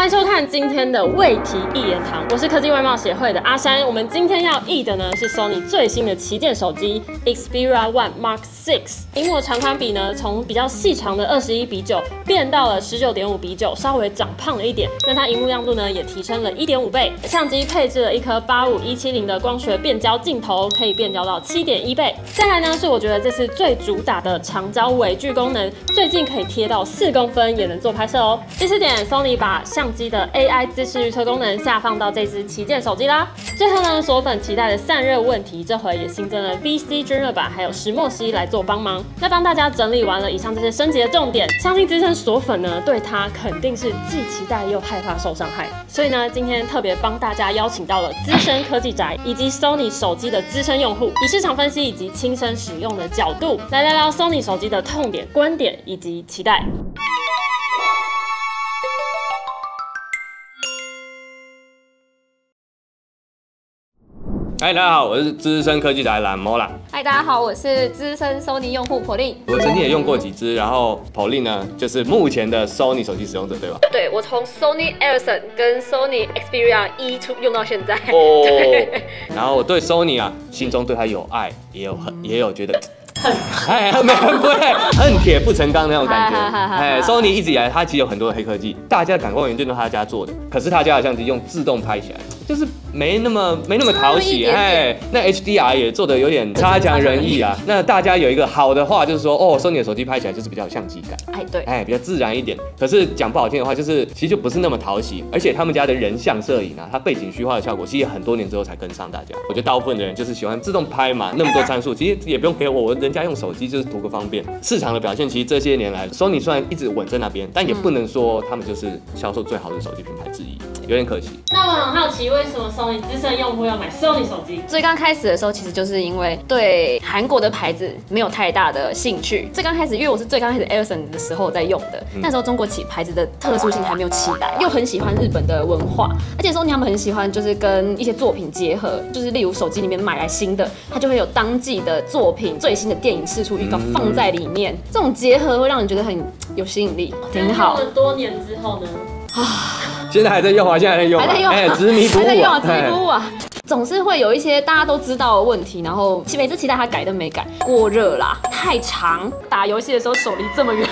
欢迎收看今天的未提一言堂，我是科技外贸协会的阿山。我们今天要议的呢是 Sony 最新的旗舰手机 Xperia One Mark Six，荧幕长宽比呢从比较细长的二十一比九变到了十九点五比九，稍微长胖了一点。那它荧幕亮度呢也提升了一点五倍，相机配置了一颗八五一七零的光学变焦镜头，可以变焦到七点一倍。再来呢是我觉得这次最主打的长焦微距功能，最近可以贴到四公分也能做拍摄哦。第四点，Sony 把相机的 AI 姿势预测功能下放到这支旗舰手机啦。最后呢，锁粉期待的散热问题，这回也新增了 VC 均热板，还有石墨烯来做帮忙。那帮大家整理完了以上这些升级的重点，相信资深锁粉呢，对它肯定是既期待又害怕受伤害。所以呢，今天特别帮大家邀请到了资深科技宅以及 Sony 手机的资深用户，以市场分析以及亲身使用的角度来聊聊 Sony 手机的痛点、观点以及期待。嗨，大家好，我是资深科技宅蓝猫啦。嗨，大家好，我是资深 Sony 用户 Pauline。我曾经也用过几支，然后 Pauline 呢，就是目前的 Sony 手机使用者，对吧？对，我从 Sony Ericsson 跟 Sony Xperia 一出用到现在。哦。然后我对 Sony 啊，心中对它有爱，也有很，也有觉得。恨，哎，没不会，恨铁不成钢那种感觉。哎，Sony 一直以来，它其实有很多的黑科技，大家的感光元件都是他家做的，可是他家的相机用自动拍起来，就是没那么没那么讨喜。哎，那 HDR 也做的有点差强人意啊。那大家有一个好的话，就是说，哦，Sony 的手机拍起来就是比较有相机感。哎，对，哎，比较自然一点。可是讲不好听的话，就是其实就不是那么讨喜。而且他们家的人像摄影啊，它背景虚化的效果，其实很多年之后才跟上大家。我觉得大部分的人就是喜欢自动拍嘛，那么多参数，其实也不用给我，我人家用手机就是。图个方便，市场的表现其实这些年来，Sony 虽然一直稳在那边，但也不能说他们就是销售最好的手机品牌之一，有点可惜。那我很好奇，为什么 Sony 资深用户要买 Sony 手机？最刚开始的时候，其实就是因为对韩国的牌子没有太大的兴趣。最刚开始，因为我是最刚开始 Ericsson 的时候在用的，那时候中国起牌子的特殊性还没有起来，又很喜欢日本的文化，而且 Sony 他们很喜欢就是跟一些作品结合，就是例如手机里面买来新的，它就会有当季的作品、最新的电影试出预告放在里面。这种结合会让人觉得很有吸引力，挺好。用了多年之后呢？啊，现在还在用啊，现在还在用，还在用，哎，执迷不悟，还在用啊，执迷不悟啊。总是会有一些大家都知道的问题，然后每次期待它改都没改，过热啦，太长，打游戏的时候手离这么远。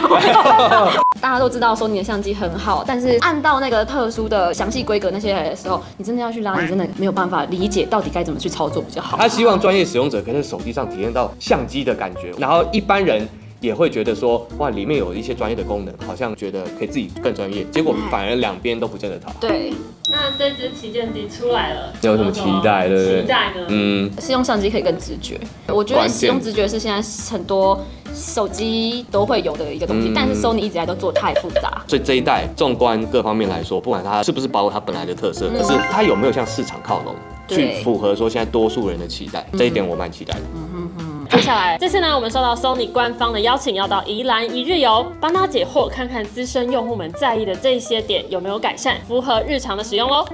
大家都知道说你的相机很好，但是按到那个特殊的详细规格那些的时候，你真的要去拉，你真的没有办法理解到底该怎么去操作比较好。他希望专业使用者可以在手机上体验到相机的感觉，然后一般人。也会觉得说，哇，里面有一些专业的功能，好像觉得可以自己更专业，结果反而两边都不见得讨。对，那这支旗舰机出来了，有什么期待？对不对？期待呢？嗯，使用相机可以更直觉，我觉得使用直觉是现在很多手机都会有的一个东西，但是 Sony 一直来都做太复杂。所以这一代纵观各方面来说，不管它是不是保有它本来的特色，可是它有没有向市场靠拢，去符合说现在多数人的期待，这一点我蛮期待的。接下来，这次呢，我们受到 Sony 官方的邀请，要到宜兰一日游，帮他解惑，看看资深用户们在意的这些点有没有改善，符合日常的使用喽。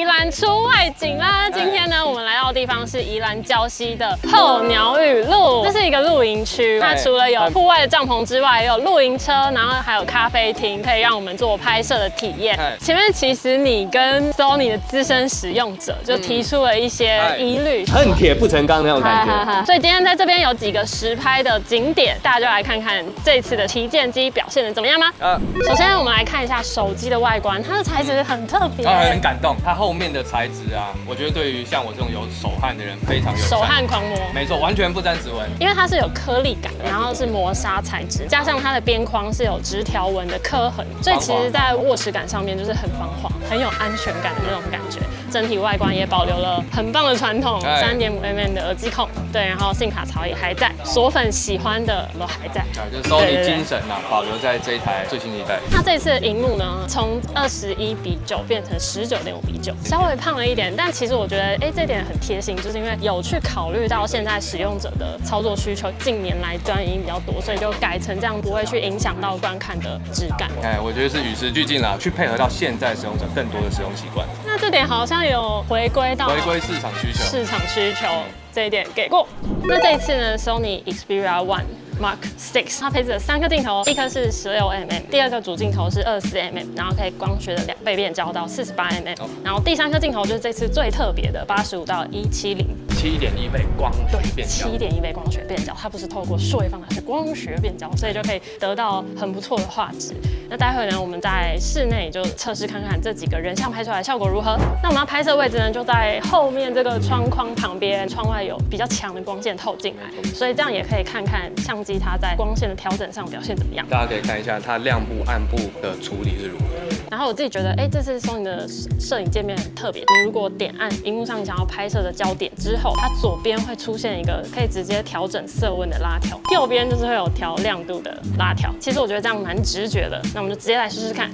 宜兰出外景啦！今天呢，我们来到的地方是宜兰礁溪的候鸟语路，这是一个露营区。它除了有户外的帐篷之外，也有露营车，然后还有咖啡厅，可以让我们做拍摄的体验。前面其实你跟 Sony 的资深使用者就提出了一些疑虑，恨铁不成钢那种感觉。所以今天在这边有几个实拍的景点，大家就来看看这次的旗舰机表现的怎么样吗？呃，首先我们来看一下手机的外观，它的材质很特别。很感动，它后面的材质啊，我觉得对于像我这种有手汗的人非常有手汗狂魔，没错，完全不沾指纹，因为它是有颗粒感的，然后是磨砂材质，加上它的边框是有直条纹的刻痕，所以其实在握持感上面就是很防滑，很有安全感的那种感觉。整体外观也保留了很棒的传统三点五 mm 的耳机孔，对，然后信卡槽也还在，锁粉喜欢的都还在，就是 Sony 精神呐，保留在这一台最新一代。它这次的荧幕呢，从二十一比九变成十九点五比九，稍微胖了一点，但其实我觉得，哎，这点很贴心，就是因为有去考虑到现在使用者的操作需求，近年来专业比较多，所以就改成这样，不会去影响到观看的质感。哎，我觉得是与时俱进啦，去配合到现在使用者更多的使用习惯。那这点好像。有回归到回归市场需求，市场需求这一点给过。那这一次呢，Sony Xperia One Mark Six，它配置了三个镜头，一颗是十六 mm，第二个主镜头是二十四 mm，然后可以光学的两倍变焦到四十八 mm，然后第三颗镜头就是这次最特别的八十五到一七零。七点一倍光学变焦，七点一倍光学变焦，它不是透过数位放大，是光学变焦，所以就可以得到很不错的画质。那待会呢，我们在室内就测试看看这几个人像拍出来效果如何。那我们要拍摄位置呢，就在后面这个窗框旁边，窗外有比较强的光线透进来，所以这样也可以看看相机它在光线的调整上表现怎么样。大家可以看一下它亮部暗部的处理是如何。然后我自己觉得，哎，这次 Sony 的摄影界面很特别。你如果点按荧幕上你想要拍摄的焦点之后，它左边会出现一个可以直接调整色温的拉条，右边就是会有调亮度的拉条。其实我觉得这样蛮直觉的。那我们就直接来试试看。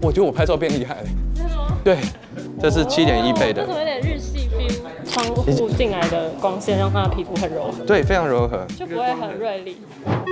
我觉得我拍照变厉害了。对。这是七点一倍的，窗户进来的光线让他的皮肤很柔和，对，非常柔和，就不会很锐利。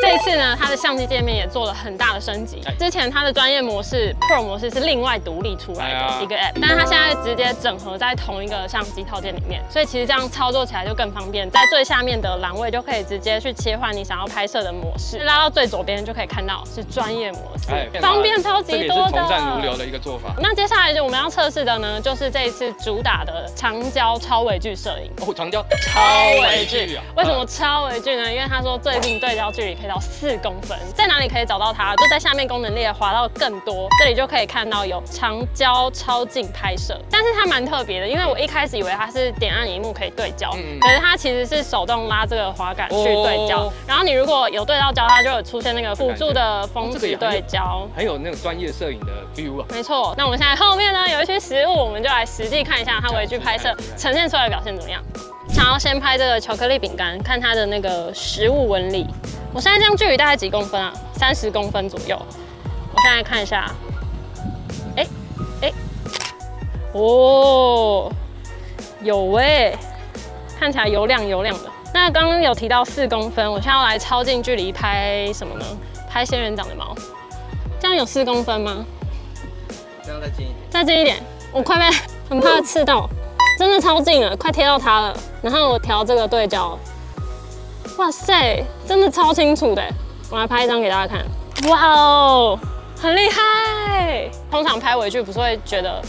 这一次呢，它的相机界面也做了很大的升级。之前它的专业模式 Pro 模式是另外独立出来的一个 App，但是它现在直接整合在同一个相机套件里面，所以其实这样操作起来就更方便。在最下面的栏位就可以直接去切换你想要拍摄的模式，拉到最左边就可以看到是专业模式，方便超级多的。这也是战如流的一个做法。那接下来就我们要测试的呢，就是这一次主打的长焦超微距摄影。哦，长焦超微距啊！为什么超微距呢？因为他说最近对焦距离可以到四公分。在哪里可以找到它？就在下面功能列滑到更多，这里就可以看到有长焦超近拍摄。但是它蛮特别的，因为我一开始以为它是点按荧幕可以对焦，可是它其实是手动拉这个滑杆去对焦。然后你如果有对到焦，它就有出现那个辅助的峰值对焦，很有那种专业摄影的 view 啊。没错，那我们现在后面呢有一些实物，我们就来实际看一下它微距拍摄呈现出来的表现怎么样。想要先拍这个巧克力饼干，看它的那个食物纹理。我现在这样距离大概几公分啊？三十公分左右。我现在看一下，哎哎，哦，有哎，看起来油亮油亮的。那刚刚有提到四公分，我现在要来超近距离拍什么呢？拍仙人掌的毛。这样有四公分吗？这样再近一点。再近一点，我快被很怕刺到，真的超近了，快贴到它了。然后我调这个对焦。哇塞，真的超清楚的！我来拍一张给大家看。哇哦，很厉害！通常拍微距不是会觉得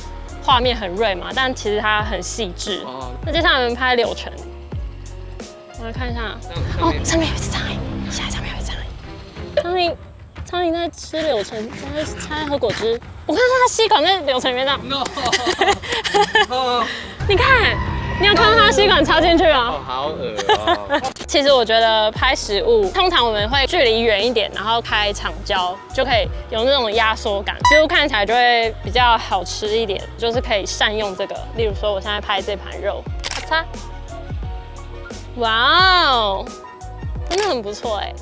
画面很锐嘛？但其实它很细致。那接下来我们拍柳橙，我来看一下。哦，上面有一只苍蝇，下上面有一只苍蝇。苍蝇，苍蝇在吃柳橙，在在喝果汁。我看到它吸管在柳橙里面这样。你看。你有看到它吸管插进去啊？好恶哦！其实我觉得拍食物，通常我们会距离远一点，然后开长焦，就可以有那种压缩感，食物看起来就会比较好吃一点。就是可以善用这个，例如说我现在拍这盘肉，咔嚓，哇哦，真的很不错哎。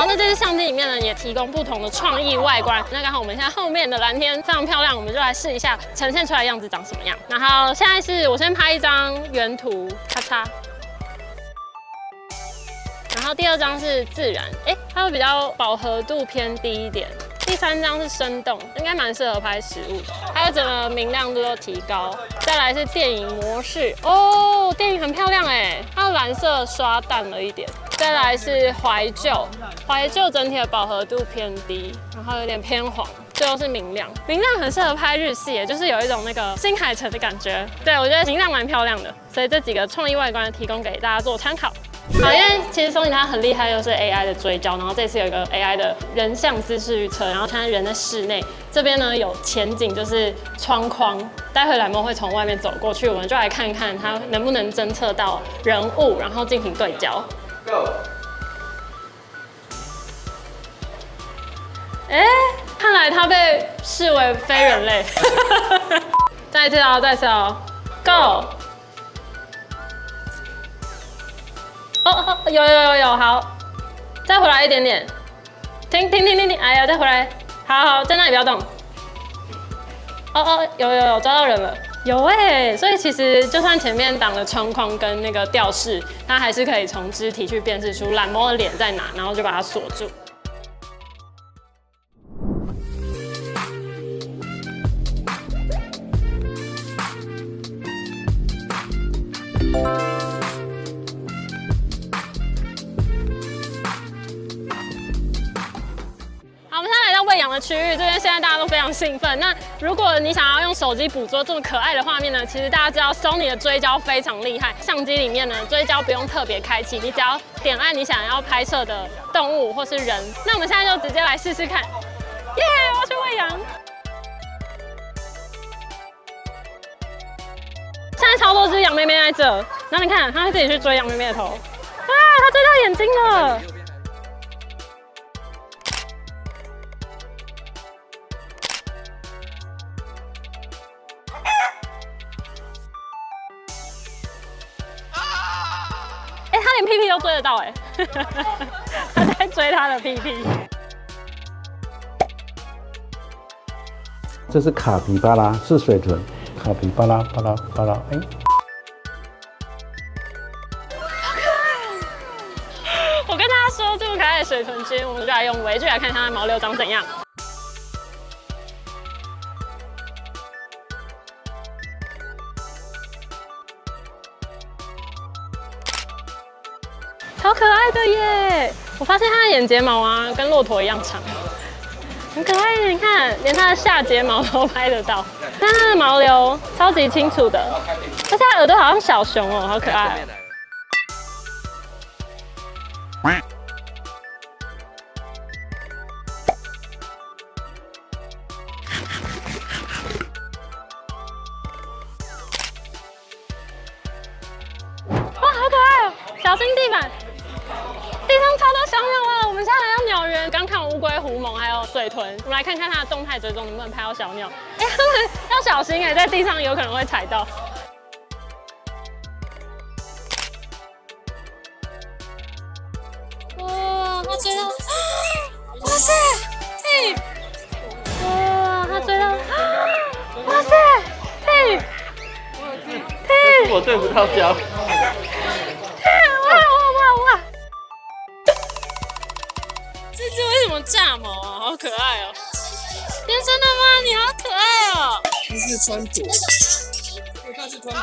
好，那这支相机里面呢，也提供不同的创意外观。那刚好我们现在后面的蓝天非常漂亮，我们就来试一下呈现出来样子长什么样。然后现在是我先拍一张原图，咔嚓。然后第二张是自然，哎，它会比较饱和度偏低一点。第三张是生动，应该蛮适合拍食物的。还有整个明亮度都提高。再来是电影模式，哦，电影很漂亮哎，它的蓝色刷淡了一点。再来是怀旧，怀旧整体的饱和度偏低，然后有点偏黄。最后是明亮，明亮很适合拍日系，就是有一种那个新海诚的感觉。对我觉得明亮蛮漂亮的，所以这几个创意外观提供给大家做参考。好，因为其实松井他很厉害，又是 AI 的追焦，然后这次有一个 AI 的人像姿势预测，然后现在人在室内，这边呢有前景，就是窗框，待会蓝梦会从外面走过去，我们就来看看他能不能侦测到人物，然后进行对焦。Go。哎，看来他被视为非人类。再一次哦，再一次哦，Go。有有有有，好，再回来一点点，停停停停停，哎呀，再回来，好好在那里不要动。哦哦，有有有抓到人了，有哎，所以其实就算前面挡了窗框跟那个吊饰，它还是可以从肢体去辨识出懒猫的脸在哪，然后就把它锁住。都非常兴奋。那如果你想要用手机捕捉这么可爱的画面呢？其实大家知道，Sony 的追焦非常厉害，相机里面呢追焦不用特别开启，你只要点按你想要拍摄的动物或是人。那我们现在就直接来试试看。耶，我要去喂羊。现在超多只羊妹妹在这，然后你看，它会自己去追羊妹妹的头。啊，它追到眼睛了。追得到哎，他在追他的屁屁。这是卡皮巴拉，是水豚。卡皮巴拉巴拉巴拉，哎，好可爱！我跟大家说，这么可爱的水豚君，我们就来用围具来看它的毛流长怎样。我发现它的眼睫毛啊，跟骆驼一样长，很可爱。你看，连它的下睫毛都拍得到。看它的毛流，超级清楚的。而且它耳朵好像小熊哦，好可爱。我们来看看它的动态追踪能不能拍到小鸟。哎，要小心哎，在地上有可能会踩到。哇，它追到！哇塞，嘿！哇，它追到！哇塞，嘿！嘿！我对不到焦。为什么炸毛啊？好可爱哦！天生的吗？你好可爱哦！这是川普，我看是川普。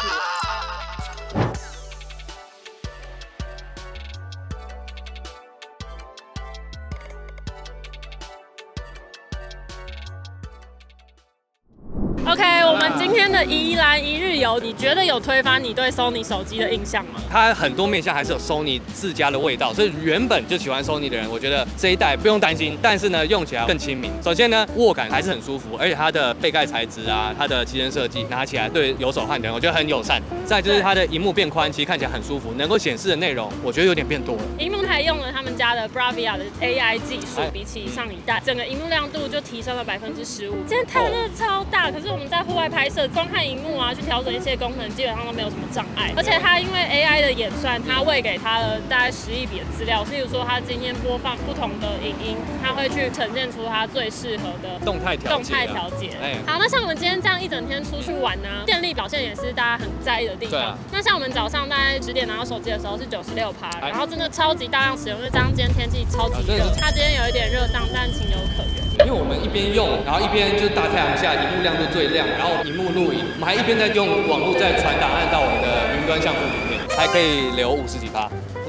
OK，我们今天的宜兰一日游，你觉得有推翻你对 Sony 手机的印象吗？它很多面向还是有 Sony 自家的味道，所以原本就喜欢 Sony 的人，我觉得这一代不用担心。但是呢，用起来更亲民。首先呢，握感还是很舒服，而且它的背盖材质啊，它的机身设计，拿起来对有手汗的人，我觉得很友善。再就是它的荧幕变宽，其实看起来很舒服，能够显示的内容，我觉得有点变多了。荧幕还用了他们家的 Bravia 的 AI 技术，比起上一代，整个荧幕亮度就提升了百分之十五。今天太热超大，可是我们在户外拍摄，光看荧幕啊，去调整一些功能，基本上都没有什么障碍。而且它因为 AI 的演算，它喂给它了大概十亿笔的资料，例如说它今天播放不同的影音，它会去呈现出它最适合的动态调动态调节。哎，好，那像我们今天这样一整天出去玩呢，电力表现也是大家很在意的地方。那像我们早上大概十点拿到手机的时候是九十六趴，然后真的超级大量使用，因为这样今天天气超级热，它今天有一点热当，但情有可原。因为我们一边用，然后一边就是大太阳下，荧幕亮度最亮，然后荧幕录影，我们还一边在用网络在传档案到我们的云端项目里面，还可以留五十几趴。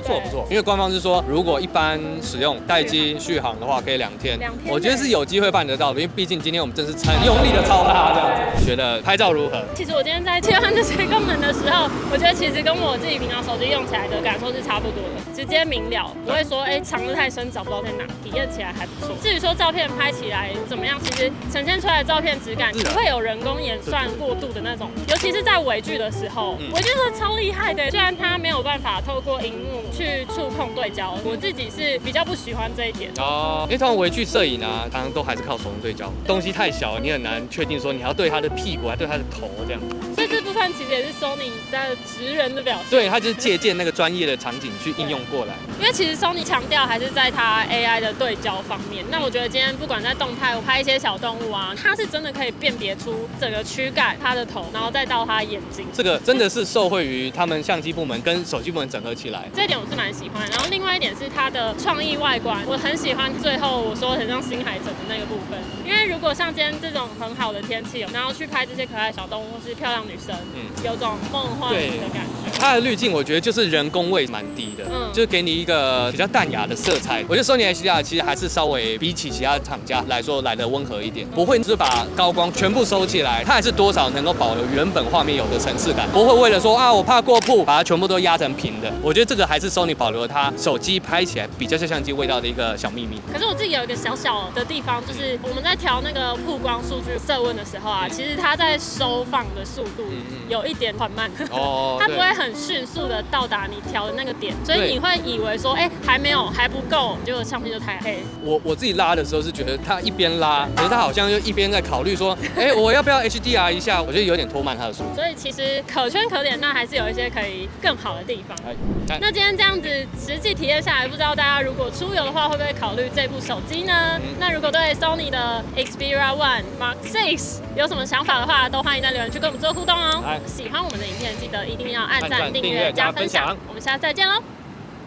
错不错，因为官方是说，如果一般使用待机续航的话，可以两天。两天，我觉得是有机会办得到的，因为毕竟今天我们真是很用力的操它这样子。觉得拍照如何？其实我今天在切换这些功能的时候，我觉得其实跟我自己平常手机用起来的感受是差不多的，直接明了，不会说哎藏得太深找不到在哪，体验起来还不错。至于说照片拍起来怎么样，其实呈现出来的照片质感不会有人工演算过度的那种，尤其是在尾距的时候，我觉得超厉害的。虽然它没有办法透过荧幕去触控。对焦，我自己是比较不喜欢这一点哦，因为通常我去摄影啊，当然都还是靠手动对焦，东西太小，你很难确定说你要对他的屁股，还对他的头这样。所以这部分其实也是 Sony 的职人的表现。对，他就是借鉴那个专业的场景去应用过来。因为其实 Sony 强调还是在它 AI 的对焦方面。那我觉得今天不管在动态我拍一些小动物啊，它是真的可以辨别出整个躯干、它的头，然后再到它眼睛。这个真的是受惠于他们相机部门跟手机部门整合起来。这一点我是蛮喜欢。然后另外一点是它的创意外观，我很喜欢最后我说很像新海诚的那个部分。因为如果像今天这种很好的天气，然后去拍这些可爱小动物或是漂亮女生，嗯，有种梦幻的感觉。它的滤镜我觉得就是人工味蛮低的，嗯，就是给你一个比较淡雅的色彩。我觉得 Sony HDR 其实还是稍微比起其他厂家来说来的温和一点，不会就是把高光全部收起来，它还是多少能够保留原本画面有的层次感，不会为了说啊我怕过曝，把它全部都压成平的。我觉得这个还是 Sony 保留了它手机拍起来比较像相机味道的一个小秘密。可是我自己有一个小小的地方，就是我们在调那个曝光数据色温的时候啊，其实它在收放的速度有一点缓慢，哦，它不会很迅速的到达你调的那个点，所以你会以为说，哎，还没有，还不够，结果相片就太黑。我我自己拉的时候是觉得它一边拉，可是它好像又一边在考虑说，哎，我要不要 HDR 一下？我觉得有点拖慢它的速度。所以其实可圈可点，那还是有一些可以更好的地方。那今天这样子实际体验下来，不知道大家如果出游的话，会不会考虑这部手机呢？那如果对 Sony 的 Xperia One Mark Six 有什么想法的话，都欢迎在留言区跟我们做互动哦。喜欢我们的影片，记得一定要按赞、订阅、加分享。我们下次再见喽！